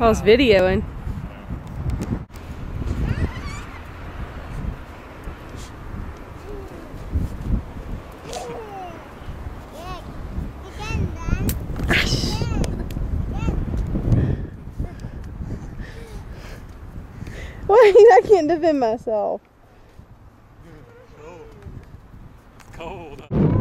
I was videoing. Wait, I can't defend myself. It's cold.